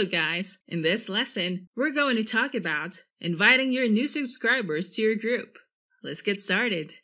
Hello guys! In this lesson, we're going to talk about inviting your new subscribers to your group. Let's get started.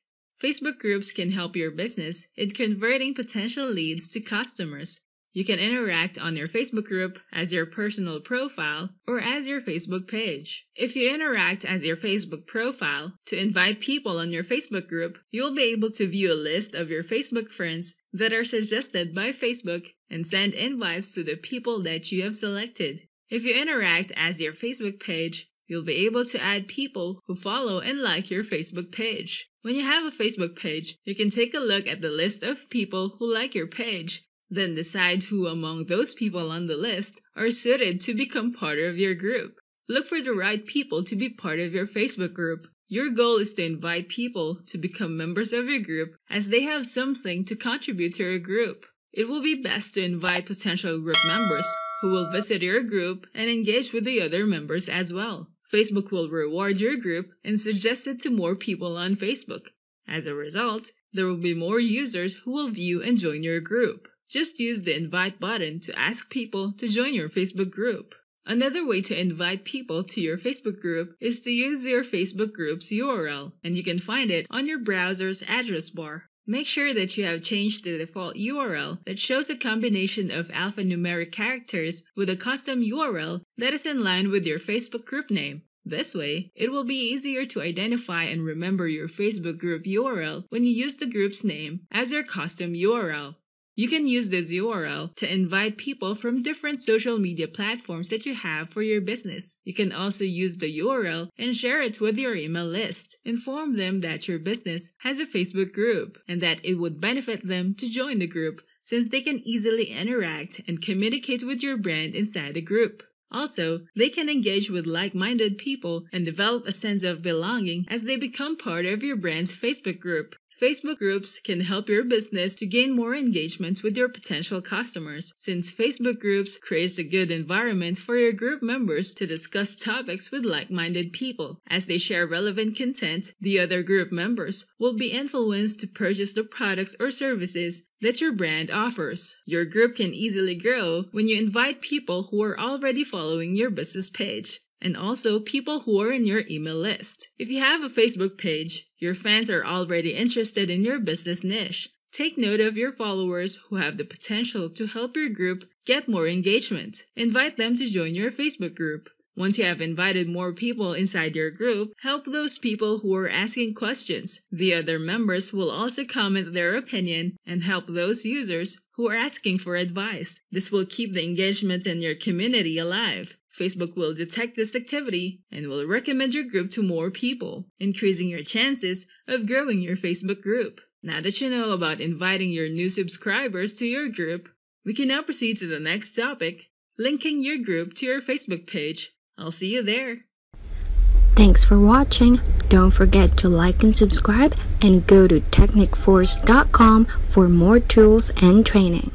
Facebook groups can help your business in converting potential leads to customers you can interact on your Facebook group as your personal profile or as your Facebook page. If you interact as your Facebook profile to invite people on your Facebook group, you'll be able to view a list of your Facebook friends that are suggested by Facebook and send invites to the people that you have selected. If you interact as your Facebook page, You'll be able to add people who follow and like your Facebook page. When you have a Facebook page, you can take a look at the list of people who like your page then decide who among those people on the list are suited to become part of your group. Look for the right people to be part of your Facebook group. Your goal is to invite people to become members of your group as they have something to contribute to your group. It will be best to invite potential group members who will visit your group and engage with the other members as well. Facebook will reward your group and suggest it to more people on Facebook. As a result, there will be more users who will view and join your group. Just use the invite button to ask people to join your Facebook group. Another way to invite people to your Facebook group is to use your Facebook group's URL, and you can find it on your browser's address bar. Make sure that you have changed the default URL that shows a combination of alphanumeric characters with a custom URL that is in line with your Facebook group name. This way, it will be easier to identify and remember your Facebook group URL when you use the group's name as your custom URL. You can use this URL to invite people from different social media platforms that you have for your business. You can also use the URL and share it with your email list. Inform them that your business has a Facebook group and that it would benefit them to join the group since they can easily interact and communicate with your brand inside the group. Also, they can engage with like-minded people and develop a sense of belonging as they become part of your brand's Facebook group. Facebook groups can help your business to gain more engagement with your potential customers, since Facebook groups creates a good environment for your group members to discuss topics with like-minded people. As they share relevant content, the other group members will be influenced to purchase the products or services that your brand offers. Your group can easily grow when you invite people who are already following your business page and also people who are in your email list. If you have a Facebook page, your fans are already interested in your business niche. Take note of your followers who have the potential to help your group get more engagement. Invite them to join your Facebook group. Once you have invited more people inside your group, help those people who are asking questions. The other members will also comment their opinion and help those users who are asking for advice. This will keep the engagement in your community alive. Facebook will detect this activity and will recommend your group to more people, increasing your chances of growing your Facebook group. Now that you know about inviting your new subscribers to your group, we can now proceed to the next topic, linking your group to your Facebook page. I'll see you there. Thanks for watching. Don't forget to like and subscribe and go to teknikforce.com for more tools and training.